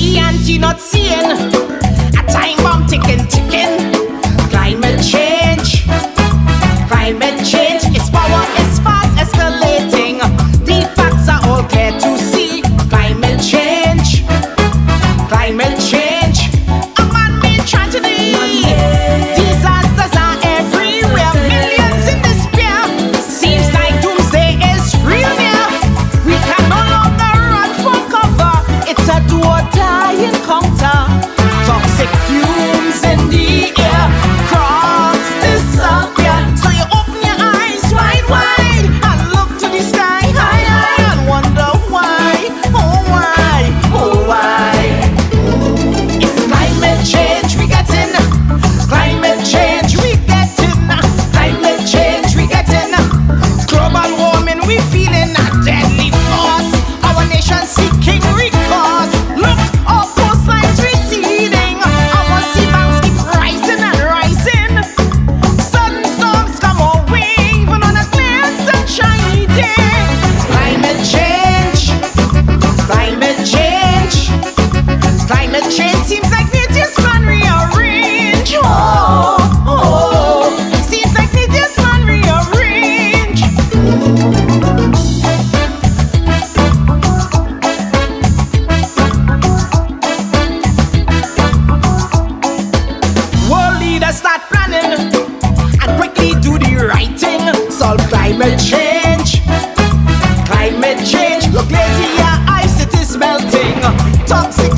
she and she not seeing A time bomb ticking, ticking. leaders start planning and quickly do the writing. Solve climate change. Climate change. Look, glacier ice, it is melting. Toxic